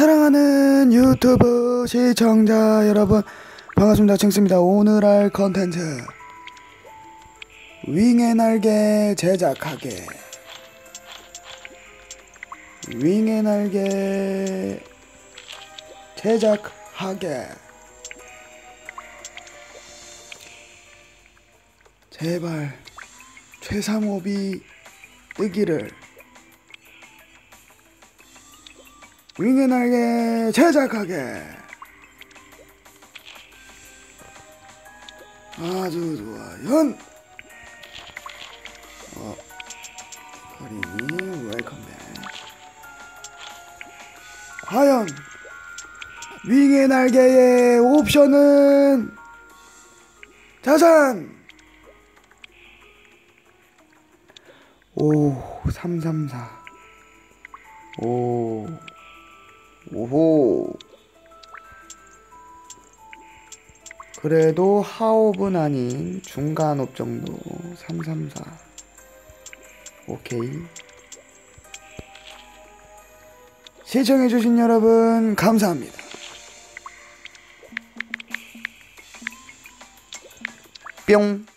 사랑하는 유튜브 시청자 여러분 반갑습니다. 칭스입니다. 오늘 할 컨텐츠. 윙의 날개 제작하게. 윙의 날개 제작하게. 제발 최상업이 뜨기를 윙의 날개 제작하게. 아주 좋아요. 어, 거린이 웰컴백 과연 윙의 날개의 옵션은 자산! 오, 334 오, 오호. 그래도 하옵은 아닌 중간업 정도 334. 오케이. 시청해주신 여러분, 감사합니다. 뿅.